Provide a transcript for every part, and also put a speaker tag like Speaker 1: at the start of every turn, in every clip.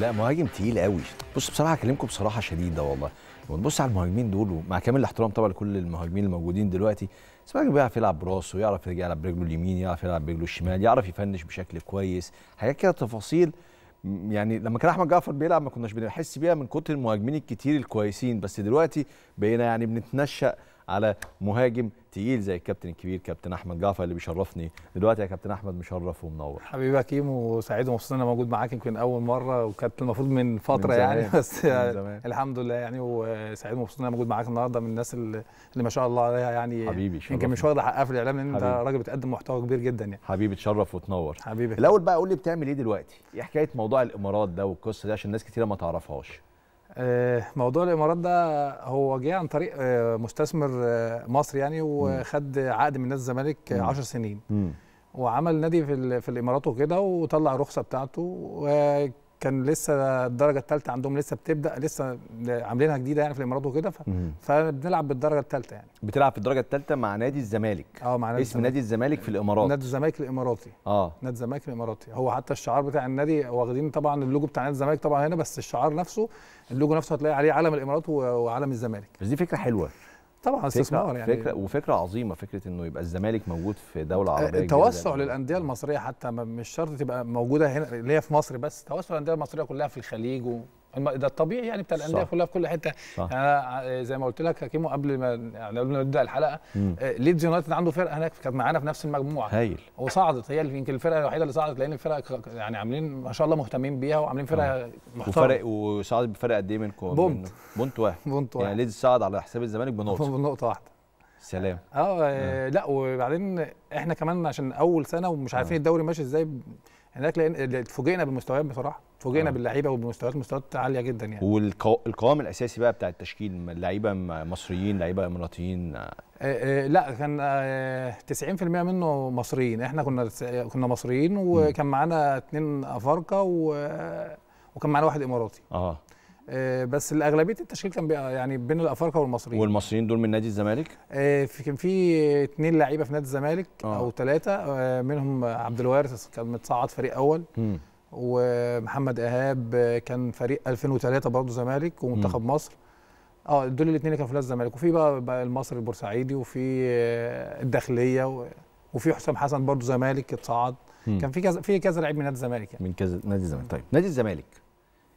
Speaker 1: لا مهاجم تقيل قوي. بص بصراحة أكلمكم بصراحة شديدة والله. لما تبص على المهاجمين دول ومع كامل الاحترام طبعا لكل المهاجمين الموجودين دلوقتي بس الراجل بيعرف يلعب براسه يعرف يلعب برجله اليمين يعرف يلعب برجله الشمال يعرف يفنش بشكل كويس. حاجات كده تفاصيل يعني لما كان أحمد جعفر بيلعب ما كناش بنحس بيها من كتر المهاجمين الكتير الكويسين. بس دلوقتي بقينا يعني بنتنشأ على مهاجم تقيل زي الكابتن الكبير كابتن أحمد جعفر اللي بيشرفني. دلوقتي يا كابتن أحمد مشرف ومنور.
Speaker 2: حبيبي يا كيم وسعيد ومبسوط إن أنا موجود معاك. يمكن أول مرة وكانت المفروض من فترة
Speaker 1: من
Speaker 2: يعني. بس
Speaker 1: من زمان.
Speaker 2: الحمد لله يعني. وسعيد ومبسوط إن أنا موجود معاك النهارده من الناس اللي, ما شاء الله عليها يعني.
Speaker 1: حبيبي
Speaker 2: يمكن. مش واخده حقها في الإعلام لأن
Speaker 1: أنت.
Speaker 2: راجل بتقدم محتوى كبير جدا يعني.
Speaker 1: حبيبي تشرف وتنور.
Speaker 2: حبيبي.
Speaker 1: الأول بقى قول لي بتعمل إيه دلوقتي؟ إيه حكاية موضوع الإمارات ده والقصة دي عشان ناس كتيرة ما تعرفهاش.
Speaker 2: موضوع الإمارات ده هو جه عن طريق آه، مستثمر آه، مصري يعني وخد عقد من نادي الزمالك
Speaker 1: مم.
Speaker 2: 10 سنين. وعمل نادي في في الإمارات وكده وطلع الرخصة بتاعته وكان لسه الدرجة الثالثه عندهم لسه بتبدأ لسه عاملينها جديدة يعني في الإمارات وكده ف- فبنلعب بالدرجة الثالثه يعني.
Speaker 1: بتلعب في الدرجة الثالثه مع نادي الزمالك.
Speaker 2: آه مع نادي
Speaker 1: اسم نادي الزمالك في الإمارات.
Speaker 2: نادي الزمالك الإماراتي.
Speaker 1: آه.
Speaker 2: نادي الزمالك الإماراتي. هو حتى الشعار بتاع النادي واخدين طبعا اللوجو بتاع نادي الزمالك طبعا هنا بس الشعار نفسه اللوجو نفسه هتلاقي عليه علم الإمارات وعلم الزمالك.
Speaker 1: بس دي فكرة حلوة.
Speaker 2: طبعا استثمار يعني.
Speaker 1: فكره وفكرة عظيمة فكرة إنه يبقى الزمالك موجود في دولة عربية كبيرة
Speaker 2: توسع
Speaker 1: زي
Speaker 2: للأندية المصرية حتى مش شرط تبقى موجودة هنا اللي هي في مصر بس؟ توسع الأندية المصرية كلها في الخليج ده الطبيعي يعني بتاع
Speaker 1: الأندية.
Speaker 2: كلها في كل حتة.
Speaker 1: صح.
Speaker 2: يعني أنا زي ما قلت لك كيمو قبل ما يعني قبل ما نبدأ
Speaker 1: الحلقة.
Speaker 2: آه، ليدز يونايتد عنده فرقة هناك كانت معانا في نفس المجموعة.
Speaker 1: هايل.
Speaker 2: وصعدت هي يمكن الفرقة الوحيدة اللي صعدت لأن الفرقة يعني عاملين ما شاء الله مهتمين بيها وعاملين فرقة محترمة.
Speaker 1: وفرق وصعد بفرق قد إيه منكم؟ point. point واحد.
Speaker 2: point
Speaker 1: يعني
Speaker 2: واحد.
Speaker 1: ليدز صعد على حساب الزمالك بنقطة.
Speaker 2: بنقطة واحدة.
Speaker 1: سلام.
Speaker 2: آه آه، لا وبعدين إحنا كمان عشان أول سنة ومش عارفين الدوري ماشي إزاي هناك لأن اتفوجئنا بالمستويات بصراحة اتفوجئنا
Speaker 1: آه.
Speaker 2: باللعيبة وبالمستويات مستويات عالية جدا يعني.
Speaker 1: والقوام الأساسي بقى بتاع التشكيل لعيبه مصريين لعيبة إماراتيين
Speaker 2: آه، آه، لا كان آه، 90% منه مصريين. إحنا كنا كنا مصريين وكان معانا اتنين أفارقة و- وكان معانا واحد إماراتي.
Speaker 1: آه
Speaker 2: آه، بس الأغلبية التشكيل كان يعني بين الأفارقة والمصريين.
Speaker 1: والمصريين دول من نادي الزمالك؟
Speaker 2: آه، في كان في اتنين لعيبة في نادي الزمالك
Speaker 1: آه.
Speaker 2: أو ثلاثة منهم عبد الوارث كان متصعد فريق أول
Speaker 1: مم.
Speaker 2: ومحمد إيهاب آه، كان فريق 2003 برضه زمالك ومنتخب مصر. آه دول الاثنين اللي كانوا في نادي الزمالك. وفي بقى, بقى المصري البورسعيدي وفي آه، الداخلية وفي حسام حسن برضه زمالك اتصعد. كان في كذا في كذا لعيب من نادي الزمالك يعني.
Speaker 1: من كذا نادي الزمالك. طيب نادي الزمالك.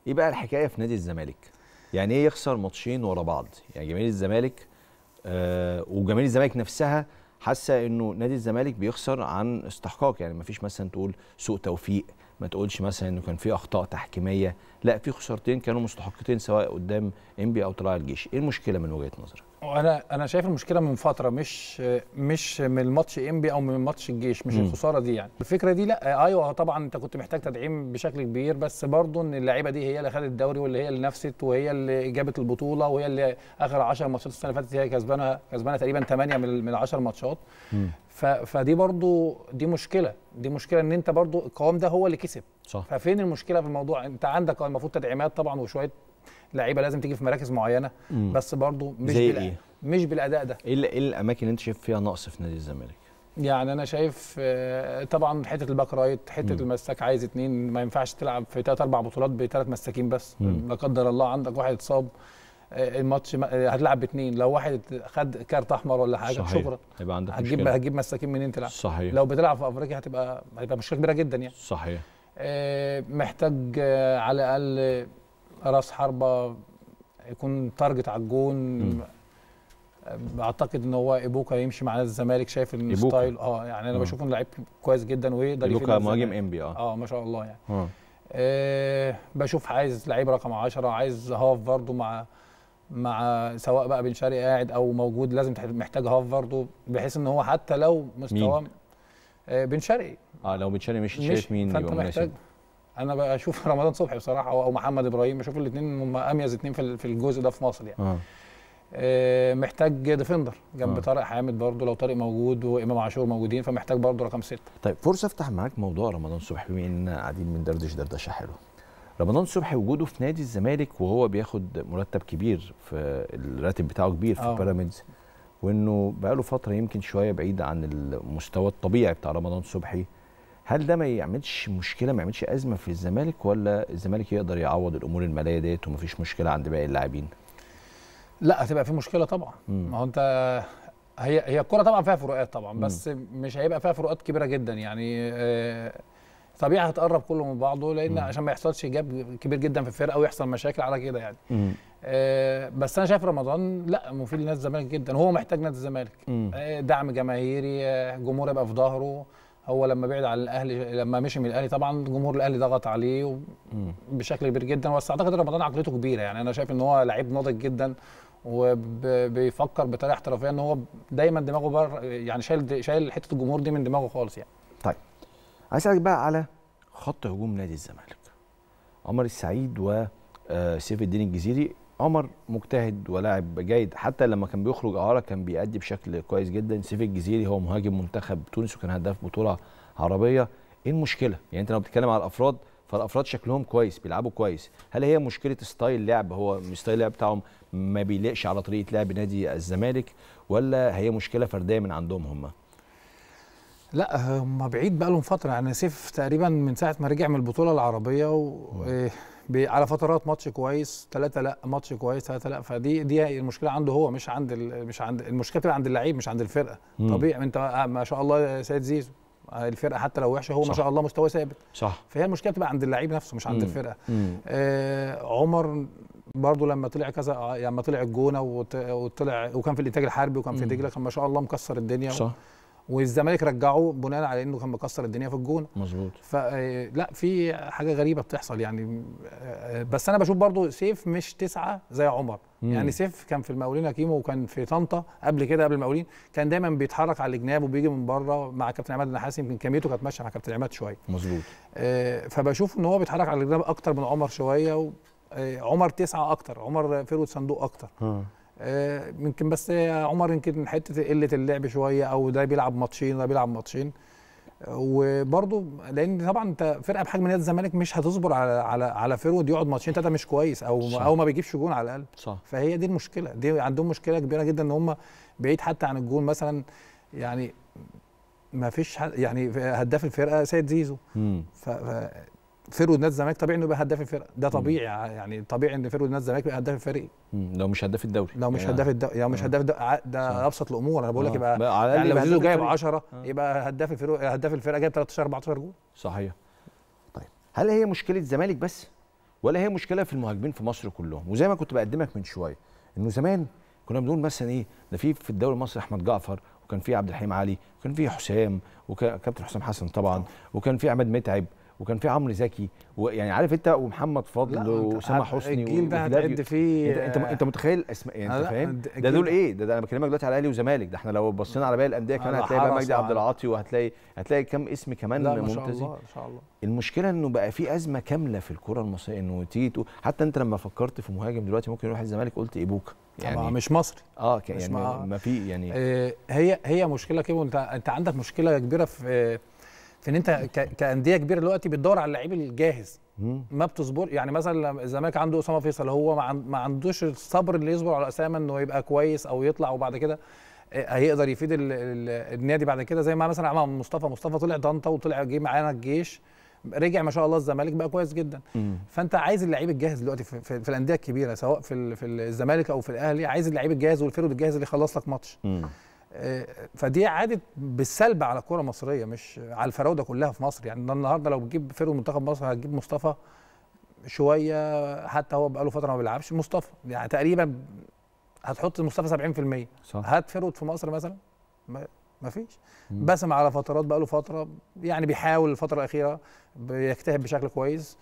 Speaker 1: إيه بقى الحكاية في نادي الزمالك؟ يعني إيه يخسر ماتشين ورا بعض؟ يعني جماهير الزمالك آه وجماهير الزمالك نفسها حاسة إنه نادي الزمالك بيخسر عن استحقاق. يعني ما فيش مثلا تقول سوء توفيق ما تقولش مثلا إنه كان في أخطاء تحكيمية لا في خسارتين كانوا مستحقتين سواء قدام انبي أو طلائع الجيش. إيه المشكلة من وجهة نظرك؟
Speaker 2: وأنا أنا شايف المشكلة من فترة مش مش من الماتش انبي أو من ماتش الجيش مش
Speaker 1: مم.
Speaker 2: الخسارة دي يعني. الفكرة دي لا أيوه طبعا أنت كنت محتاج تدعيم بشكل كبير بس برضه إن اللعيبة دي هي اللي خدت الدوري واللي هي اللي نفست وهي اللي جابت البطولة وهي اللي آخر 10 ماتشات السنة اللي فاتت هي كسبانة كسبانة تقريبا 8 من من 10 ماتشات. فدي برضه دي مشكلة دي مشكلة إن أنت برضه القوام ده هو اللي كسب
Speaker 1: صح
Speaker 2: ففين المشكلة في الموضوع أنت عندك المفروض تدعيمات طبعا وشوية لعيبة لازم تيجي في مراكز معينة
Speaker 1: مم.
Speaker 2: بس برضه مش
Speaker 1: زي
Speaker 2: بالأ-
Speaker 1: إيه؟
Speaker 2: مش بالأداء ده
Speaker 1: إيه إيه الأماكن اللي أنت شايف فيها نقص في نادي الزمالك
Speaker 2: يعني أنا شايف آه، طبعا حتة ال back right حتة
Speaker 1: مم.
Speaker 2: المساك عايز اتنين ما ينفعش تلعب في ثلاث أربع بطولات بثلاث مساكين بس
Speaker 1: مم.
Speaker 2: لا قدر الله عندك واحد اتصاب الماتش ما- آه، هتلعب باثنين. لو واحد خد كارت أحمر ولا حاجة
Speaker 1: صحيح.
Speaker 2: شكرا.
Speaker 1: هيبقى عندك
Speaker 2: هتجيب
Speaker 1: مشكلة.
Speaker 2: هتجيب مساكين منين تلعب؟
Speaker 1: صحيح.
Speaker 2: لو بتلعب في أفريقيا هتبقى هتبقى مشكلة كبيرة جدا يعني.
Speaker 1: صحيح.
Speaker 2: آه، محتاج آه، على الأقل راس حربة يكون target على الجون. آه، أعتقد إن هو إيبوكا يمشي مع الزمالك شايف
Speaker 1: إن.
Speaker 2: style آه يعني أنا
Speaker 1: آه.
Speaker 2: بشوف إنه لعيب كويس جدا ويقدر نادي
Speaker 1: مهاجم
Speaker 2: الزمالك.
Speaker 1: إنبي آه.
Speaker 2: آه ما شاء الله يعني. آه. بشوف عايز لعيب رقم 10 عايز half برضو مع مع سواء بقى بن شرقي قاعد أو موجود لازم محتاج half برضو بحيث إن هو حتى لو مستواه آه بن شرقي.
Speaker 1: آه لو بتشاري مش
Speaker 2: مش
Speaker 1: شايف مين يبقى
Speaker 2: محتاج
Speaker 1: مناسب
Speaker 2: أنا بشوف رمضان صبحي بصراحة أو محمد إبراهيم بشوف الاثنين هم أميز اثنين في ال- في الجزء ده في مصر يعني.
Speaker 1: آه.
Speaker 2: آه، محتاج ديفندر جنب
Speaker 1: آه.
Speaker 2: طارق حامد برضو لو طارق موجود وإمام عاشور موجودين فمحتاج برضو رقم ستة.
Speaker 1: طيب فرصة أفتح معاك موضوع رمضان صبحي بما اننا قاعدين من دردش دردشة حلوة. رمضان صبحي وجوده في نادي الزمالك وهو بياخد مرتب كبير في الراتب بتاعه كبير في
Speaker 2: آه.
Speaker 1: بيراميدز وإنه بقاله فترة يمكن شوية بعيد عن المستوى الطبيعي بتاع رمضان صبحي. هل ده ما يعملش مشكلة ما يعملش أزمة في الزمالك ولا الزمالك يقدر يعوض الأمور المالية ديت ومفيش مشكلة عند باقي اللاعبين؟
Speaker 2: لا هتبقى في مشكلة طبعا.
Speaker 1: مم.
Speaker 2: ما هو انت هي هي الكوره طبعا فيها فروقات طبعا بس مش هيبقى فيها فروقات كبيرة جدا. يعني آه، طبيعي هتقرب كله من بعضه لأن عشان ما يحصلش جاب كبير جدا في الفرقه ويحصل مشاكل على كده يعني.
Speaker 1: مم.
Speaker 2: آه، بس أنا شايف رمضان لأ مفيد لنادي الزمالك جدا. هو محتاج نادي الزمالك.
Speaker 1: مم.
Speaker 2: آه، دعم جماهيري آه، جمهور يبقى في ظهره. هو لما بعد عن الأهلي لما مشي من الأهلي طبعا جمهور الأهلي ضغط عليه
Speaker 1: مم.
Speaker 2: بشكل كبير جدا. بس أعتقد رمضان عقليته كبيرة يعني. أنا شايف إن هو لعيب ناضج جدا وبيفكر بطريقة احترافية إن هو دايما دماغه بره يعني شايل شايل حتة الجمهور دي من دماغه خالص يعني.
Speaker 1: عايز أسألك بقى على خط هجوم نادي الزمالك. عمر السعيد وسيف الدين الجزيري. عمر مجتهد ولاعب جيد حتى لما كان بيخرج أعارة كان بيأدي بشكل كويس جدا. سيف الجزيري هو مهاجم منتخب تونس وكان هداف بطولة عربية. إيه المشكلة؟ يعني أنت لو بتتكلم على الأفراد فالأفراد شكلهم كويس بيلعبوا كويس. هل هي مشكلة style لعب؟ هو style لعب بتاعهم ما بيليقش على طريقة لعب نادي الزمالك ولا هي مشكلة فردية من عندهم هم؟
Speaker 2: لا هم بعيد بقى لهم فترة يعني سيف تقريبا من ساعة ما رجع من البطولة العربية و... إيه، على فترات ماتش كويس ثلاثة لا ماتش كويس ثلاثة لا فدي دي المشكلة عنده هو مش عند. مش عند المشكلة بتبقى عند اللعيب مش عند الفرقة
Speaker 1: مم.
Speaker 2: طبيعي انت ما شاء الله سيد زيزو الفرقة حتى لو وحشة هو ما
Speaker 1: صح.
Speaker 2: شاء الله مستواه ثابت
Speaker 1: صح
Speaker 2: فهي المشكلة بتبقى عند اللعيب نفسه مش عند
Speaker 1: مم.
Speaker 2: الفرقة
Speaker 1: مم.
Speaker 2: آه عمر برضو لما طلع كذا لما طلع الجونة وط- وطلع وكان في الإنتاج الحربي وكان في. دجلة كان ما شاء الله مكسر الدنيا
Speaker 1: صح
Speaker 2: والزمالك رجعه بناء على إنه كان مكسر الدنيا في الجونه
Speaker 1: مظبوط.
Speaker 2: فلا في حاجة غريبة بتحصل يعني. آه، بس أنا بشوف برضو سيف مش تسعة زي عمر.
Speaker 1: مم.
Speaker 2: يعني سيف كان في المقاولين هكيمو وكان في طنطا قبل كده قبل المقاولين كان دايما بيتحرك على الجناب وبيجي من بره مع كابتن عماد النحاسي يمكن كميته كانت ماشية مع كابتن عماد شوية.
Speaker 1: مظبوط.
Speaker 2: آه، فبشوف إن هو بيتحرك على الجناب أكتر من عمر شوية و آه، عمر تسعة أكتر عمر forward صندوق
Speaker 1: أكتر.
Speaker 2: آه، يمكن بس عمر يمكن حتة قلة اللعب شوية أو ده بيلعب ماتشين وده بيلعب ماتشين. آه، وبرضه لأن طبعا أنت فرقة بحجم نادي الزمالك مش هتصبر على على على forward يقعد ماتشين ثلاثة مش كويس أو
Speaker 1: صح.
Speaker 2: أو ما بيجيبش جون على الأقل.
Speaker 1: صح.
Speaker 2: فهي دي المشكلة. دي عندهم مشكلة كبيرة جدا إن هم بعيد حتى عن الجون. مثلا يعني ما فيش يعني هداف الفرقة سيد زيزو.
Speaker 1: مم.
Speaker 2: ف ف- forward نادي الزمالك طبيعي إنه يبقى هداف الفرقة ده طبيعي يعني طبيعي إن forward نادي الزمالك يبقى هداف الفريق
Speaker 1: مم. لو مش هداف الدوري
Speaker 2: لو مش
Speaker 1: يعني
Speaker 2: هداف الدوري لو مش
Speaker 1: آه.
Speaker 2: هداف. ده أبسط الأمور أنا بقول لك
Speaker 1: آه.
Speaker 2: يبقى يعني لو زيزو جايب
Speaker 1: الفريق.
Speaker 2: 10
Speaker 1: آه.
Speaker 2: يبقى هداف الفرقه هداف الفرقة جايب 13 14 جول
Speaker 1: صحيح طيب هل هي مشكلة الزمالك بس ولا هي مشكلة في المهاجمين في مصر كلهم وزي ما كنت بقدمك من شوية إنه زمان كنا بنقول مثلا إيه ده في في الدوري المصري أحمد جعفر وكان في عبد الحليم علي وكان في حسام وكابتن حسام حسن طبعا وكان في عماد متعب وكان في عمرو زكي ويعني عارف انت ومحمد فضل واسامه حسني
Speaker 2: الجيل ده. هتعد فيه.
Speaker 1: انت انت متخيل اسماء يعني انت فاهم؟ ده دول. إيه؟ ده, ده أنا بكلمك دلوقتي على الاهلي وزمالك. ده إحنا لو بصينا على باقي الأندية كمان هتلاقي بقى مجدي عبد
Speaker 2: وعلى-
Speaker 1: العاطي وهتلاقي هتلاقي كام اسم كمان
Speaker 2: لا ما شاء
Speaker 1: ممتازين.
Speaker 2: الله ما شاء الله.
Speaker 1: المشكلة إنه بقى في أزمة كاملة في الكرة المصرية. إنه تيجي تقول حتى أنت لما فكرت في مهاجم دلوقتي ممكن يروح الزمالك قلت ايبوكا
Speaker 2: يعني
Speaker 1: يعني
Speaker 2: مش مصري. آه
Speaker 1: يعني ما في يعني
Speaker 2: آه، هي هي مشكلة كده انت أنت عندك مشكلة كبيرة في في إن أنت كأندية كبيرة دلوقتي بتدور على اللعيب الجاهز. ما بتصبر يعني مثلا الزمالك عنده اسامه فيصل هو ما, عن- ما عندوش الصبر اللي يصبر على أسامة إنه يبقى كويس أو يطلع وبعد كده آه، هيقدر يفيد ال ال النادي بعد كده زي ما مثلا عمل مصطفى مصطفى طلع طنطا وطلع جه معانا الجيش رجع ما شاء الله الزمالك بقى كويس جدا
Speaker 1: مم.
Speaker 2: فأنت عايز اللعيب الجاهز دلوقتي في, في, في الأندية الكبيرة سواء في في الزمالك أو في الأهلي عايز اللعيب الجاهز والفرد الجاهز اللي يخلص لك ماتش
Speaker 1: مم.
Speaker 2: فدي عادت بالسلب على الكره المصرية مش على الفراودة كلها في مصر. يعني النهارده لو بتجيب فرقة منتخب مصر هتجيب مصطفى شوية حتى هو بقاله فترة ما بيلعبش مصطفى. يعني تقريبا هتحط مصطفى 70%
Speaker 1: صح.
Speaker 2: هات forward في مصر مثلا؟ ما فيش. باسم على فترات بقاله فترة يعني بيحاول الفترة الأخيرة بيجتهد بشكل كويس.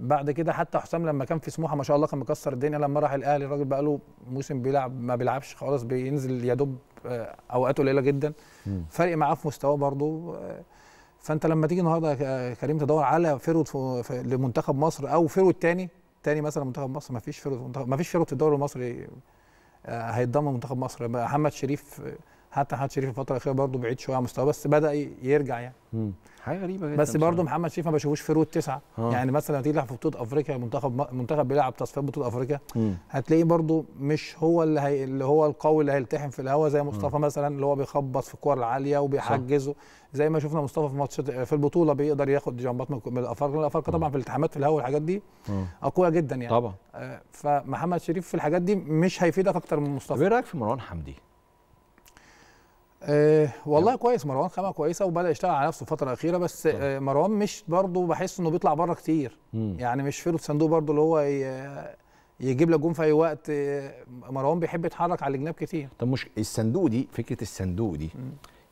Speaker 2: بعد كده حتى حسام لما كان في سموحة ما شاء الله كان مكسر الدنيا لما راح الأهلي الراجل بقى له موسم بيلعب ما بيلعبش خالص بينزل يا دوب آه، اوقات قليلة جدا. فرق معاه في مستواه برضه. آه، فأنت لما تيجي النهارده يا كريم تدور على forward في في- لمنتخب مصر أو forward تاني تاني مثلا منتخب مصر ما فيش forward في منتخب ما فيش forward في الدوري المصري آه، هيتضم منتخب مصر. محمد شريف حتى محمد شريف الفترة الأخيرة برضه بعيد شوية عن مستواه بس بدأ يرجع يعني.
Speaker 1: حاجة غريبة جدا
Speaker 2: بس برضه. محمد شريف ما بشوفوش forward تسعة
Speaker 1: آه.
Speaker 2: يعني مثلا لما تيجي تلعب في بطولة أفريقيا منتخب منتخب بيلعب تصفيات بطولة
Speaker 1: أفريقيا.
Speaker 2: هتلاقيه برضو مش هو اللي هي اللي هو القوي اللي هيلتحم في الهوا زي مصطفى مثلا اللي هو بيخبط في الكور العالية وبيحجزه زي ما شفنا مصطفى في ماتش في البطولة بيقدر ياخد جامبات من الأفارقة الأفارقة طبعا في الالتحامات في الهوا والحاجات دي. أقوياء جدا يعني
Speaker 1: طبعا
Speaker 2: آه، فمحمد شريف في الحاجات دي مش هيفيدك أكتر من مصطفى
Speaker 1: إيه رأيك في مروان حمدي؟
Speaker 2: آه والله كويس مروان خامة كويسة وبدأ يشتغل على نفسه الفترة الأخيرة بس. آه مروان مش برضه بحس إنه بيطلع بره كتير
Speaker 1: مم.
Speaker 2: يعني مش فيرو صندوق برضه اللي هو يجيب لك جون في أي وقت آه، مروان بيحب يتحرك على الجناب كتير
Speaker 1: طب مش الصندوق دي فكرة الصندوق دي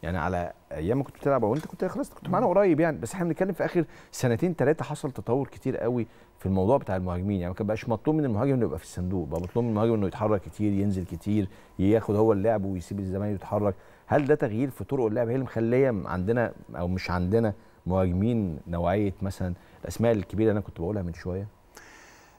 Speaker 1: يعني على أيام ما كنت بتلعب وانت كنت خلاص كنت معانا قريب يعني. بس إحنا بنتكلم في آخر سنتين ثلاثة حصل تطور كتير قوي في الموضوع بتاع المهاجمين. يعني ما بقاش مطلوب من المهاجم إنه يبقى في الصندوق بقى مطلوب من المهاجم إنه يتحرك كتير ينزل كتير ياخد هو اللعب ويسيب الزمايل يتحرك. هل ده تغيير في طرق اللعب؟ هي اللي مخلية عندنا أو مش عندنا مهاجمين نوعية مثلا الأسماء الكبيرة اللي أنا كنت بقولها من
Speaker 2: شوية؟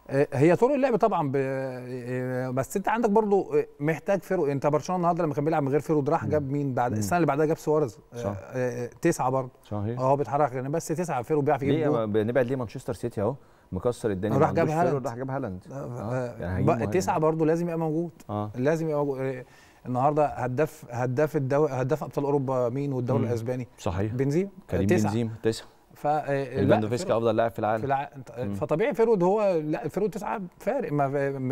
Speaker 2: هي طرق اللعب طبعا ب... آه، بس انت عندك برضو آه، محتاج forward انت برشلونة النهارده لما كان بيلعب من غير forward راح جاب مين بعد؟ السنة اللي بعدها جاب سواريز. آه،
Speaker 1: صح.
Speaker 2: آه، تسعة برضه
Speaker 1: صحيح.
Speaker 2: آه بيتحرك يعني بس تسعة forward بيعرف يجيب
Speaker 1: ليه بنبعد ليه مانشستر سيتي اهو مكسر الدنيا
Speaker 2: راح جاب هالاند.
Speaker 1: راح جاب هالاند.
Speaker 2: آه،
Speaker 1: يعني.
Speaker 2: تسعة برضه لازم يبقى موجود.
Speaker 1: آه.
Speaker 2: لازم يبقى موجود. آه، النهارده هداف هداف الدوري هداف أبطال أوروبا مين والدوري
Speaker 1: مم.
Speaker 2: الأسباني؟
Speaker 1: صحيح.
Speaker 2: بنزيما.
Speaker 1: كريم. بنزيما تسعة.
Speaker 2: ف آه،
Speaker 1: ليفاندوفسكي أفضل لاعب في العالم.
Speaker 2: في الع... فطبيعي forward هو لا ال forward تسعة فارق. ما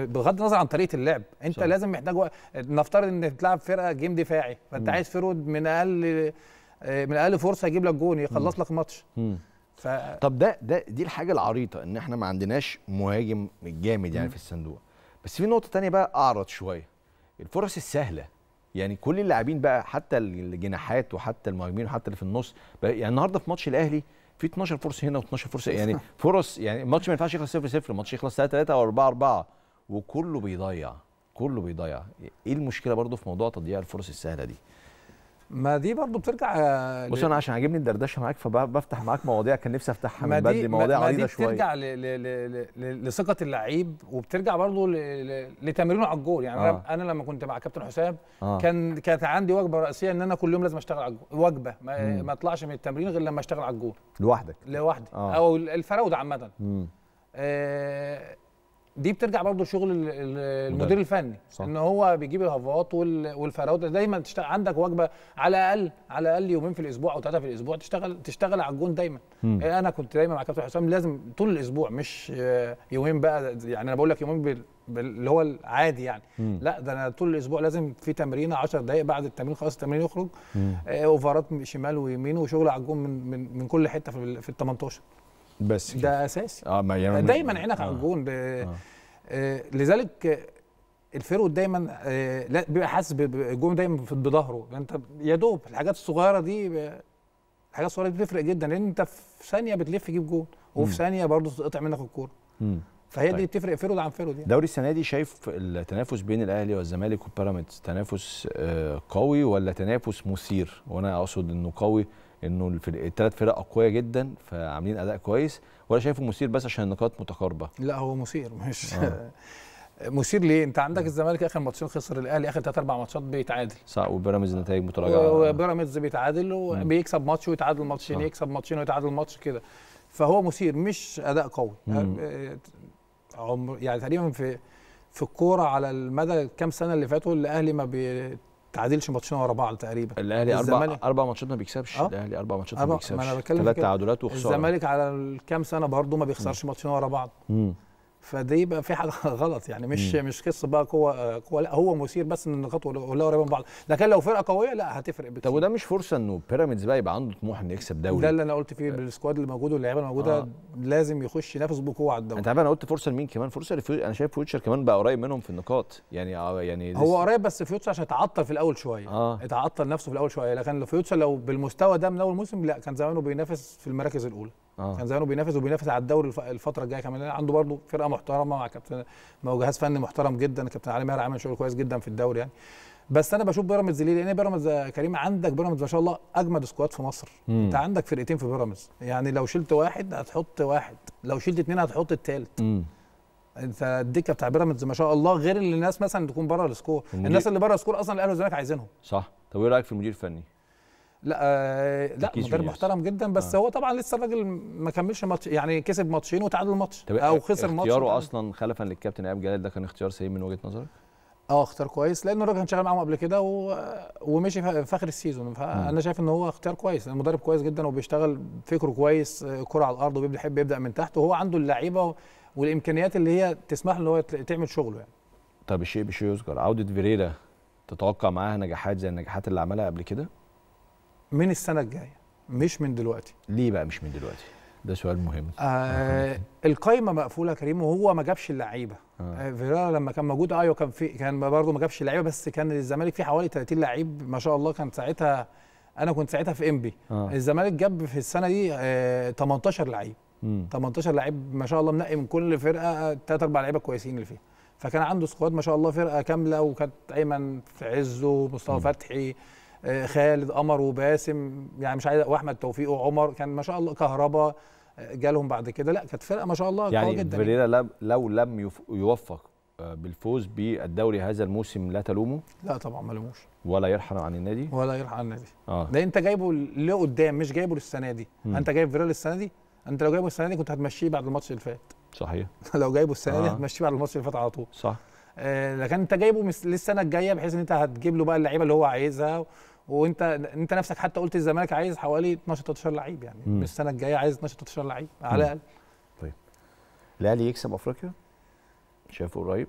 Speaker 2: بغض النظر عن طريقة اللعب. أنت
Speaker 1: صح.
Speaker 2: لازم محتاج نفترض إن بتلعب فرقة game دفاعي
Speaker 1: فأنت.
Speaker 2: عايز forward من أقل آه، من أقل فرصة يجيب لك جون يخلص لك ماتش. ف
Speaker 1: طب ده ده دي الحاجة العريضة إن إحنا ما عندناش مهاجم جامد يعني
Speaker 2: مم.
Speaker 1: في الصندوق. بس في نقطة تانية بقى أعرض شوية. الفرص السهلة. يعني كل اللاعبين بقى حتى الجناحات وحتى المهاجمين وحتى اللي في النص يعني النهارده في ماتش الأهلي في 12 فرصة هنا و12 فرصة يعني فرص يعني الماتش ما ينفعش يخلص 0 0 الماتش يخلص 3 3 أو 4 4 وكله بيضيع كله بيضيع. إيه المشكلة برضو في موضوع تضييع الفرص السهلة دي؟
Speaker 2: ما دي برضو بترجع آه،
Speaker 1: بص أنا عشان عاجبني الدردشة معاك فبفتح معاك مواضيع كان نفسي أفتحها
Speaker 2: ما
Speaker 1: من
Speaker 2: دي
Speaker 1: بدري
Speaker 2: ما
Speaker 1: مواضيع
Speaker 2: ما
Speaker 1: عريضة
Speaker 2: دي
Speaker 1: شوية
Speaker 2: بترجع. ل... ل... ل... لثقة اللعيب وبترجع. ل... لتمرينه على الجول يعني
Speaker 1: آه.
Speaker 2: أنا لما كنت مع كابتن حسام
Speaker 1: آه.
Speaker 2: كان كانت عندي وجبة رئيسية إن أنا كل يوم لازم أشتغل على الجول وجبة ما. ما أطلعش من التمرين غير لما أشتغل على الجول
Speaker 1: لوحدك
Speaker 2: لوحدي
Speaker 1: آه.
Speaker 2: أو الفراودة
Speaker 1: عامة.
Speaker 2: آه دي بترجع ال-
Speaker 1: مدرب.
Speaker 2: المدير الفني
Speaker 1: صح.
Speaker 2: إن هو بيجيب الهفوات وال- والفراوده دايما تشتغل عندك وجبة على الأقل على الأقل يومين في الأسبوع أو ثلاثة في الأسبوع تشتغل تشتغل على الجون دايما
Speaker 1: مم.
Speaker 2: آه، أنا كنت دايما مع كابتن حسام لازم طول الأسبوع مش آه، يومين بقى يعني أنا بقول لك يومين اللي هو العادي يعني
Speaker 1: مم.
Speaker 2: لا ده أنا طول الأسبوع لازم في تمرين 10 دقائق بعد التمرين خلاص التمرين يخرج. آه، أوفرات شمال ويمين وشغل على الجون من من من كل حتة في ال 18
Speaker 1: بس.
Speaker 2: ده أساسي
Speaker 1: آه ما يعني
Speaker 2: دايما عينك على
Speaker 1: آه.
Speaker 2: الجون ب-
Speaker 1: آه.
Speaker 2: آه، لذلك ال forward دايما آه، لا بيبقى حاسس ب- ب- الجون دايما بظهره انت يا دوب الحاجات الصغيرة دي الحاجات الصغيرة دي بتفرق جدا لأن انت في ثانية بتلف تجيب جون وفي. ثانية برضه تقطع منك
Speaker 1: الكورة.
Speaker 2: فهي
Speaker 1: طيب.
Speaker 2: دي بتفرق forward عن forward يعني
Speaker 1: دوري السنة دي شايف التنافس بين الأهلي والزمالك وبيراميدز تنافس آه، قوي ولا تنافس مثير وأنا أقصد إنه قوي إنه الثلاث فرق أقوياء جدا فعاملين أداء كويس. ولا شايفه مثير بس عشان النقاط متقاربة.
Speaker 2: لا هو مثير مش
Speaker 1: آه.
Speaker 2: مثير ليه؟ أنت عندك الزمالك آخر ماتشين خسر الأهلي آخر ثلاث أربع ماتشات بيتعادل.
Speaker 1: صح وبيراميدز نتائج متراجعة.
Speaker 2: وبيراميدز بيتعادل وبيكسب ماتش ويتعادل ماتشين. يكسب ماتشين ويتعادل ماتش كده. فهو مثير مش أداء قوي. عمر يعني تقريبا في في الكورة على المدى الكام سنة اللي فاتوا الأهلي ما بيتعادلش ماتشين ورا بعض تقريبا
Speaker 1: الأهلي
Speaker 2: أربع
Speaker 1: أربع ماتشات ما بيكسبش
Speaker 2: آه.
Speaker 1: الأهلي أربع ماتشات ما بيكسبش ثلاث. تعادلات وخسارة
Speaker 2: الزمالك على الكام سنة برضه ما بيخسرش ماتشين ورا بعض
Speaker 1: مم.
Speaker 2: فدي يبقى في حاجة غلط يعني مش مش قصة بقى قوة قوة لا هو مثير بس إن النقاط كلها قريبه من بعض لكن لو فرقة قوية لا هتفرق
Speaker 1: طب
Speaker 2: بكتير
Speaker 1: وده مش فرصة إنه بيراميدز بقى يبقى عنده طموح إنه يكسب دوري؟
Speaker 2: ده اللي أنا قلت فيه بال squad اللي موجود واللعيبة الموجوده
Speaker 1: آه.
Speaker 2: لازم يخش ينافس بقوة على الدوري.
Speaker 1: أنت عارف أنا قلت فرصة لمين كمان؟ فرصة لفيو... أنا شايف فيوتشر كمان بقى قريب منهم في النقاط. يعني آه يعني
Speaker 2: هو قريب بس فيوتشر عشان اتعطل في الأول شوية.
Speaker 1: آه.
Speaker 2: اتعطل نفسه في الأول شوية. لكن لو فيوتشر لو بالمستوى ده من أول موسم لا كان زمانه بينافس في المراكز الأولى.
Speaker 1: آه.
Speaker 2: كان زمانه بينافس وبينافس على الدوري الف- الفترة الجاية كمان. عنده برضه فرقة محترمة مع كابتن مع جهاز فني محترم جدا. كابتن علي ماهر عامل شغل كويس جدا في الدوري يعني. بس أنا بشوف بيراميدز ليه؟ لأن بيراميدز كريم عندك بيراميدز ما شاء الله أجمد squad في مصر.
Speaker 1: مم.
Speaker 2: أنت عندك فرقتين في بيراميدز. يعني لو شلت واحد هتحط واحد. لو شلت اثنين هتحط الثالث أنت الدكة بتاع بيراميدز ما شاء الله غير اللي الناس مثلا تكون بره ال
Speaker 1: squad.
Speaker 2: الناس اللي بره ال squad أصلا الأهلي والزمالك عايزينهم.
Speaker 1: صح. طب إيه رأيك في المدير الفني؟
Speaker 2: لا آه لا مدرب. محترم جدا بس
Speaker 1: آه.
Speaker 2: هو طبعا لسه الراجل ما كملش ماتش يعني كسب ماتشين وتعادل ماتش أو خسر ماتش
Speaker 1: اختياره. أصلا خلفا للكابتن إيهاب جلال ده كان اختيار سليم من وجهة نظرك
Speaker 2: آه اختيار كويس لأن الراجل كان شغال معاهم قبل كده و... ومشي في آخر ال season فانا شايف إن هو اختيار كويس المدرب كويس جدا وبيشتغل فكره كويس كرة على الأرض وبيحب يبدا من تحت وهو عنده اللعيبة والإمكانيات اللي هي تسمح له إن هو تعمل شغله يعني
Speaker 1: طب الشيء بشيء يذكر عودة فيريرا تتوقع معاها نجاحات زي النجاحات اللي عملها قبل كده
Speaker 2: من السنة الجاية مش من دلوقتي.
Speaker 1: ليه بقى مش من دلوقتي؟ ده سؤال مهم.
Speaker 2: آه القايمة مقفولة يا كريم وهو ما جابش اللعيبة.
Speaker 1: آه.
Speaker 2: آه فيريرا لما كان موجود أيوه كان في كان برضه ما جابش اللعيبة بس كان الزمالك فيه حوالي 30 لعيب ما شاء الله. كان ساعتها أنا كنت ساعتها في إنبي.
Speaker 1: آه.
Speaker 2: الزمالك جاب في السنة دي آه 18 لعيب.
Speaker 1: مم.
Speaker 2: 18 لعيب ما شاء الله منقي من كل فرقة ثلاث أربع لعيبة كويسين اللي فيها فكان عنده squad ما شاء الله فرقة كاملة وكانت ايمن في عزه مصطفى فتحي آه، خالد قمر وباسم يعني مش عايز وأحمد توفيق وعمر كان ما شاء الله كهربا آه، جالهم بعد كده. لا كانت فرقة ما شاء الله قوية
Speaker 1: يعني
Speaker 2: جدا.
Speaker 1: فيريرا لو لم يوفق آه، بالفوز بالدوري هذا الموسم لا تلومه؟
Speaker 2: لا طبعا ما لموش
Speaker 1: ولا يرحل عن النادي؟
Speaker 2: ولا يرحل عن النادي.
Speaker 1: آه.
Speaker 2: ده أنت جايبه لقدام مش جايبه للسنة دي.
Speaker 1: مم.
Speaker 2: أنت جايب فيريرا السنة دي؟ أنت لو جايبه السنة دي كنت هتمشيه بعد الماتش اللي فات.
Speaker 1: صحيح.
Speaker 2: لو جايبه السنة دي
Speaker 1: آه.
Speaker 2: هتمشيه بعد الماتش اللي فات على طول.
Speaker 1: صح.
Speaker 2: آه، لكن أنت جايبه للسنة الجاية بحيث إن أنت هتجيب له بقى اللعيبة اللي هو عايزها وانت انت نفسك حتى قلت الزمالك عايز حوالي 12 13 لعيب يعني
Speaker 1: مم.
Speaker 2: من السنة الجاية عايز 12 13 لعيب على الأقل.
Speaker 1: الأهلي يكسب أفريقيا؟ شايفه قريب؟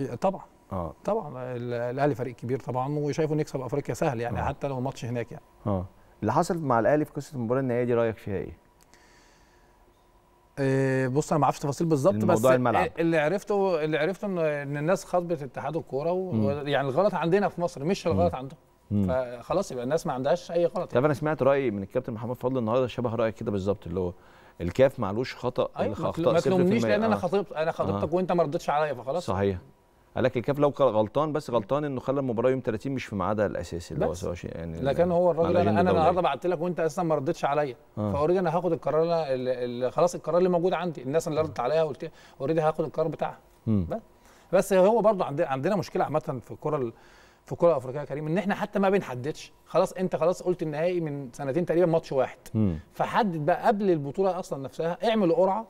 Speaker 2: آه، طبعا.
Speaker 1: آه.
Speaker 2: طبعا. ال- الأهلي فريق كبير طبعا وشايفه نكسب أفريقيا سهل يعني
Speaker 1: آه.
Speaker 2: حتى لو الماتش هناك يعني.
Speaker 1: آه. اللي حصل مع الأهلي في قصة المباراه النهائية دي رأيك فيها إيه؟
Speaker 2: آه، بص أنا ما أعرفش تفاصيل بالظبط بس
Speaker 1: الملعب.
Speaker 2: اللي عرفته اللي عرفته إن الناس خاطبت اتحاد
Speaker 1: الكورة.
Speaker 2: ويعني الغلط عندنا في مصر مش الغلط عندهم. فخلاص يبقى الناس ما عندهاش أي غلط
Speaker 1: طب أنا سمعت رأي من الكابتن محمد فضل النهارده شبه رايك كده بالظبط اللي هو الكاف معلوش خطأ
Speaker 2: أيوه
Speaker 1: اخطاء
Speaker 2: ما تلومنيش. لأن أنا
Speaker 1: آه.
Speaker 2: خاطبت أنا خاطبتك
Speaker 1: آه.
Speaker 2: وأنت ما ردتش عليا فخلاص
Speaker 1: صحيح قال لك الكاف لو كان غلطان بس غلطان إنه خلى المباراة يوم 30 مش في ميعادها الأساسي اللي هو
Speaker 2: بس.
Speaker 1: 27 يعني
Speaker 2: لكن هو الراجل أنا
Speaker 1: أنا.
Speaker 2: النهارده بعت لك وأنت أساسا ما ردتش عليا
Speaker 1: آه.
Speaker 2: فأوريدي أنا هاخد القرار اللي خلاص القرار اللي موجود عندي الناس اللي ردت عليها قلت أوريدي هاخد القرار بتاعها. بس هو برضه عندنا مشكلة عامة في الكرة ال- في الكره الافريقيه يا كريم إن إحنا حتى ما بنحددش. خلاص أنت خلاص قلت النهائي من سنتين تقريبا ماتش واحد.
Speaker 1: مم.
Speaker 2: فحدد بقى قبل البطولة أصلا نفسها اعمل قرعة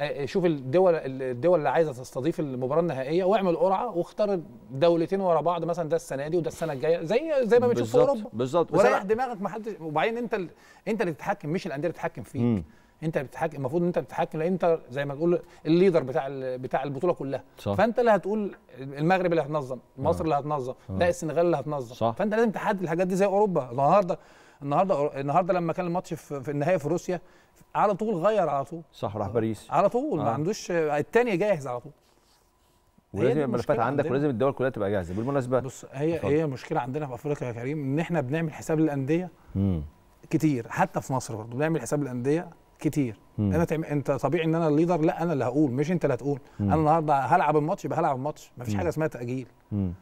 Speaker 2: آه، شوف الدول الدول اللي عايزة تستضيف المباراة النهائية واعمل قرعة واختار دولتين ورا بعض مثلا ده السنة دي وده السنة الجاية زي زي ما بنشوف في أوروبا.
Speaker 1: بالظبط.
Speaker 2: وريح دماغك ما حدش وبعدين أنت ال... أنت اللي تتحكم مش الأندية اللي تتحكم فيك.
Speaker 1: مم.
Speaker 2: انت اللي بتتحكم المفروض إن انت بتتحكم لأن انت زي ما تقول الليدر بتاع ال... بتاع البطولة كلها
Speaker 1: صح.
Speaker 2: فأنت اللي هتقول المغرب اللي هتنظم مصر اللي هتنظم لا السنغال اللي هتنظم
Speaker 1: صح.
Speaker 2: فأنت لازم تحدد الحاجات دي زي أوروبا النهارده النهارده النهارده لما كان الماتش في, النهائي في روسيا على طول غير على طول
Speaker 1: صح راح باريس
Speaker 2: على طول ما
Speaker 1: آه.
Speaker 2: عندوش الثاني جاهز على طول
Speaker 1: ولازم الملفات عندك
Speaker 2: عندنا.
Speaker 1: ولازم الدول كلها تبقى جاهزة بالمناسبة
Speaker 2: بص هي. هي مشكلة عندنا في أفريقيا يا كريم إن إحنا بنعمل حساب للانديه. كتير حتى في مصر برضه بنعمل حساب الأندية كتير.
Speaker 1: مم.
Speaker 2: أنا تعم... أنت طبيعي إن أنا الليدر لا أنا اللي هقول مش أنت اللي هتقول. أنا النهارده هلعب الماتش يبقى هلعب الماتش مفيش حاجة اسمها تأجيل.
Speaker 1: مم.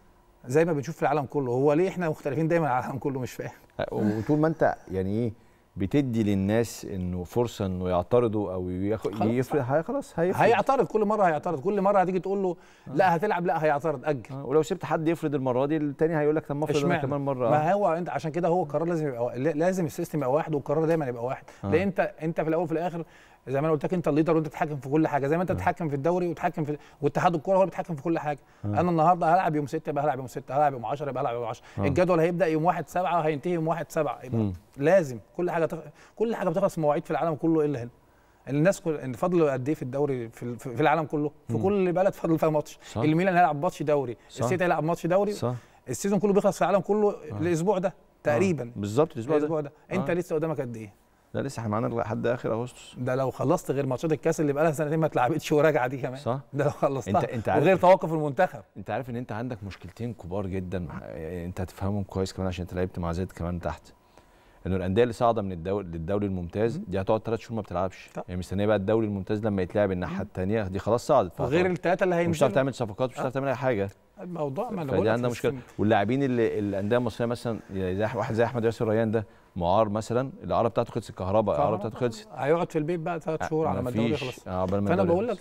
Speaker 2: زي ما بنشوف في العالم كله هو ليه إحنا مختلفين دايما على العالم كله؟ مش فاهم.
Speaker 1: وطول ما أنت يعني إيه بتدي للناس إنه فرصة إنه يعترضوا أو ياخد
Speaker 2: خلاص.
Speaker 1: يفرق خلاص هيفرق
Speaker 2: هيعترض كل مرة هيعترض. كل مرة هتيجي تقول له لا هتلعب لا هيعترض. أجل.
Speaker 1: آه، ولو سبت حد يفرض المرة دي التاني هيقول لك طب ما افرض
Speaker 2: أنا؟
Speaker 1: كمان مرة. آه.
Speaker 2: ما هو أنت عشان كده هو القرار لازم يبقى لازم ال system يبقى واحد والقرار دايما يبقى واحد.
Speaker 1: آه.
Speaker 2: لأن انت أنت في الأول وفي الآخر زي ما أنا قلت لك انت ال leader وانت تتحكم في كل حاجة زي ما انت بتتحكم في الدوري وتتحكم في واتحاد الكوره هو اللي بيتحكم في كل حاجة. أنا النهارده هلعب يوم 6 يبقى هلعب يوم 6 هلعب يوم 10 يبقى هلعب يوم 10 الجدول هيبدأ يوم 1 7 وهينتهي يوم 1 7 يبقى. لازم كل حاجة تخ... كل حاجة بتخلص في مواعيد في العالم كله إلا هنا. الناس كل ان فضلوا قد إيه في الدوري في, في العالم كله؟ في كل بلد فضل فيها ماتش. الميلان هيلعب ماتش دوري. السيتي هيلعب ماتش دوري.
Speaker 1: صح.
Speaker 2: ال season كله بيخلص في العالم كله الأسبوع ده تقريبا.
Speaker 1: آه. بالظبط الأسبوع ده.
Speaker 2: الأسبوع ده. أنت
Speaker 1: آه.
Speaker 2: لسه قدامك قد إيه؟
Speaker 1: لا لسه إحنا معانا لحد آخر أغسطس.
Speaker 2: ده لو خلصت غير ماتشات الكاس اللي بقالها سنتين ما اتلعبتش وراجعة دي كمان.
Speaker 1: صح.
Speaker 2: ده لو خلصتها.
Speaker 1: انت- انت عارف-
Speaker 2: وغير توقف المنتخب.
Speaker 1: انت عارف ان انت عندك مشكلتين كبار جدا انت هتفهمهم كويس كمان عشان انت لعبت مع زيد كمان تحت. انه الأندية اللي صاعدة من الدوري للدوري الممتاز دي هتقعد ثلاث شهور ما بتلعبش.
Speaker 2: طب.
Speaker 1: يعني مستنية بقى الدوري الممتاز لما يتلعب الناحية الثانية دي خلاص صعدت
Speaker 2: وغير الثلاثه اللي
Speaker 1: مش هتعرف تعمل صفقات مش هتعرف تعمل أي حاجة.
Speaker 2: الموضوع ما
Speaker 1: أنا
Speaker 2: بقول
Speaker 1: عندنا مشكلة. واللاعبين اللي الأندية المصرية مثلا زي واحد زي أحمد ياسر ريان ده معار مثلا الاعاره بتاعته خلصت الكهرباء الاعاره بتاعته خلصت
Speaker 2: هيقعد في البيت بقى ثلاث شهور على ما الدوري. يخلص.
Speaker 1: ما فأنا
Speaker 2: بقول. لك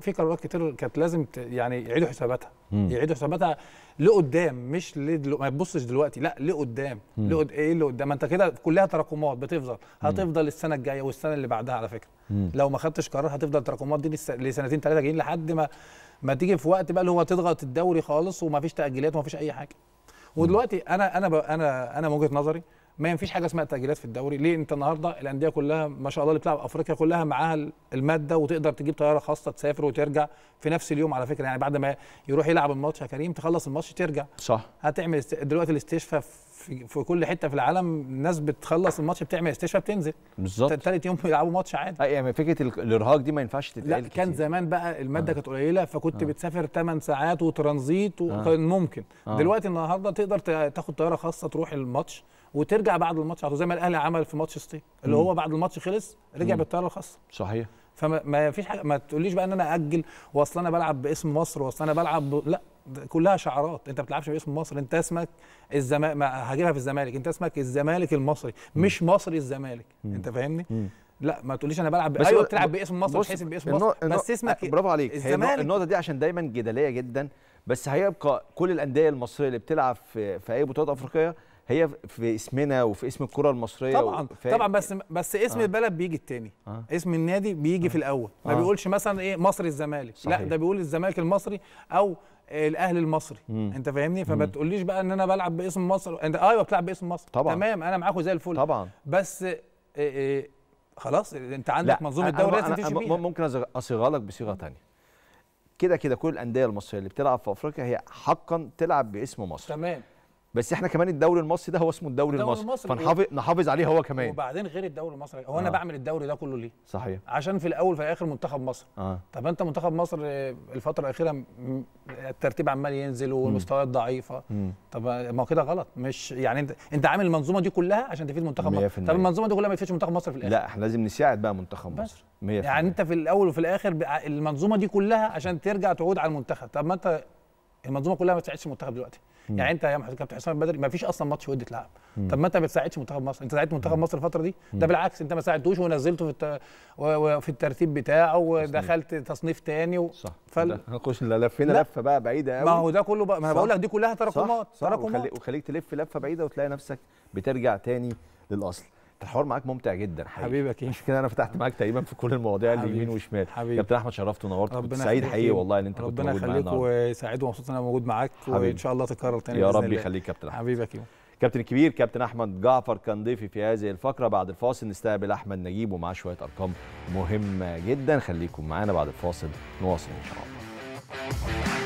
Speaker 2: في قرارات كتير كانت لازم يعني يعيدوا حساباتها. يعيدوا حساباتها لقدام مش لدلو... ما تبصش دلوقتي لا لقدام. لقد... إيه اللي قدام؟ ما أنت كده كلها تراكمات بتفضل. هتفضل السنة الجاية والسنة اللي بعدها على فكرة.
Speaker 1: مم.
Speaker 2: لو ما خدتش قرار هتفضل التراكمات دي لس... لسنتين ثلاثة جايين لحد ما ما تيجي في وقت بقى اللي هو تضغط الدوري خالص وما فيش تأجيلات وما فيش أي حاجة. ودلوقتي أنا أنا ب... أنا أنا من وجهة نظري ما ينفيش حاجة اسمها تاجيلات في الدوري. ليه؟ انت النهارده الأندية كلها ما شاء الله اللي بتلعب أفريقيا كلها معاها المادة وتقدر تجيب طيارة خاصة تسافر وترجع في نفس اليوم على فكرة. يعني بعد ما يروح يلعب الماتش يا كريم تخلص الماتش ترجع.
Speaker 1: صح.
Speaker 2: هتعمل است... دلوقتي الاستشفاء في... في كل حتة في العالم الناس بتخلص الماتش بتعمل استشفاء بتنزل
Speaker 1: بالظبط
Speaker 2: ثالث يوم بيلعبوا ماتش عادي
Speaker 1: آه، يعني فكرة ال- الإرهاق دي ما ينفعش
Speaker 2: لا
Speaker 1: تتقال
Speaker 2: كان
Speaker 1: كتير.
Speaker 2: زمان بقى المادة
Speaker 1: آه.
Speaker 2: كانت قليلة فكنت
Speaker 1: آه.
Speaker 2: بتسافر 8 ساعات وترانزيت
Speaker 1: آه.
Speaker 2: وكان ممكن
Speaker 1: آه.
Speaker 2: دلوقتي النهارده تقدر تاخد طيارة خاصة تروح الماتش وترجع بعد الماتش على زي ما الأهلي عمل في ماتش ستي اللي
Speaker 1: مم.
Speaker 2: هو بعد الماتش خلص رجع
Speaker 1: مم.
Speaker 2: بالطيارة الخاصة
Speaker 1: صحيح
Speaker 2: فما ما فيش حاجة ما تقوليش بقى إن أنا أجل وأصل أنا بلعب باسم مصر وأصل أنا بلعب ب... لا كلها شعارات. أنت ما بتلعبش باسم مصر أنت اسمك الزمالك ما هجيبها في الزمالك. أنت اسمك الزمالك المصري مش مصري الزمالك.
Speaker 1: مم.
Speaker 2: أنت فاهمني؟
Speaker 1: مم.
Speaker 2: لا ما تقوليش أنا بلعب
Speaker 1: بس أيوه
Speaker 2: بتلعب باسم مصر بتحسب باسم
Speaker 1: النو-
Speaker 2: مصر.
Speaker 1: النو-
Speaker 2: بس اسمك
Speaker 1: برافو عليك.
Speaker 2: الزمالك.
Speaker 1: النقطة دي عشان دايما جدليه جدا. بس هيبقى كل الأندية المصرية اللي بتلعب في, في أي بطولات أفريقية هي في اسمنا وفي اسم الكرة المصرية
Speaker 2: طبعا
Speaker 1: وفي-
Speaker 2: طبعا بس بس اسم
Speaker 1: آه.
Speaker 2: البلد بيجي التاني.
Speaker 1: آه.
Speaker 2: اسم النادي بيجي في الأول. ما
Speaker 1: آه.
Speaker 2: بيقولش مثلا إيه مصري الزمالك.
Speaker 1: صحيح.
Speaker 2: لا ده بيقول الزمالك المصري أو الأهلي المصري.
Speaker 1: مم.
Speaker 2: أنت فاهمني؟ فما تقوليش بقى إن أنا بلعب باسم مصر. أنت أيوه بتلعب باسم مصر.
Speaker 1: طبعا.
Speaker 2: تمام أنا معاكم زي الفل.
Speaker 1: طبعا.
Speaker 2: بس إيه إيه خلاص أنت عندك
Speaker 1: منظومة
Speaker 2: دوري لازم تمشي بيها.
Speaker 1: ممكن اصيغها لك بصيغة تانية. كده كده كل الأندية المصرية اللي بتلعب في أفريقيا هي حقا تلعب باسم مصر.
Speaker 2: تمام.
Speaker 1: بس إحنا كمان الدوري المصري ده هو اسمه الدوري
Speaker 2: الدوري
Speaker 1: المصري.
Speaker 2: المصري.
Speaker 1: فنحافظ نحافظ عليه هو كمان.
Speaker 2: وبعدين غير الدوري المصري هو أنا
Speaker 1: آه.
Speaker 2: بعمل الدوري ده كله ليه؟
Speaker 1: صحيح.
Speaker 2: عشان في الأول وفي الآخر منتخب مصر.
Speaker 1: آه.
Speaker 2: طب أنت منتخب مصر آه، الفترة الأخيرة الترتيب عمال ينزل والمستويات ضعيفة.
Speaker 1: مم.
Speaker 2: طب ما هو كده غلط. مش يعني انت أنت عامل المنظومة دي كلها عشان تفيد منتخب مصر.
Speaker 1: 100%.
Speaker 2: طب المنظومة دي كلها ما تفيدش منتخب مصر في الآخر.
Speaker 1: لا إحنا لازم نساعد بقى منتخب. مصر. 100%
Speaker 2: يعني أنت في الأول وفي الآخر المنظومة دي كلها عشان ترجع تعود على المنتخب. طب ما أنت المنظومة كلها ما تساعدش المنتخب دلوقتي.
Speaker 1: مم.
Speaker 2: يعني انت يا محمد كابتن حسام البدري ما فيش أصلا ماتش ودي اتلعب طب ما انت ما بتساعدش منتخب مصر. انت ساعدت منتخب مصر الفترة دي؟ ده بالعكس انت ما ساعدتوش ونزلته في الت... و- وفي الترتيب بتاعه ودخلت تصنيف تاني و...
Speaker 1: صح.
Speaker 2: فال-
Speaker 1: هنخش لفينا
Speaker 2: لا.
Speaker 1: لفة بقى بعيدة قوي
Speaker 2: ما هو ده كله بقى. ما
Speaker 1: أنا.
Speaker 2: بقول لك دي كلها تراكمات تراكمات.
Speaker 1: وخلي وخليك تلف لفة بعيدة وتلاقي نفسك بترجع تاني للأصل. الحوار معاك ممتع جدا حقيقي
Speaker 2: كيم.
Speaker 1: عشان كده أنا فتحت معاك تقريبا في كل المواضيع اللي. يمين وشمال
Speaker 2: حبيبي.
Speaker 1: كابتن أحمد شرفت ونورت كنت سعيد
Speaker 2: يخليك
Speaker 1: حقيقي والله إن أنت كنت
Speaker 2: ربنا
Speaker 1: موجود معانا
Speaker 2: يخليك
Speaker 1: النهارده
Speaker 2: وسعيد ومبسوط إن أنا موجود معاك
Speaker 1: حبيبي.
Speaker 2: وان شاء الله تتكرر تاني
Speaker 1: يا رب. يخليك كابتن أحمد
Speaker 2: حبيبي يا كيمو
Speaker 1: كابتن الكبير كابتن أحمد جعفر كان ضيفي في هذه الفقرة بعد الفاصل نستقبل أحمد نجيب ومعاه شوية أرقام مهمة جدا خليكم معانا بعد الفاصل نواصل إن شاء الله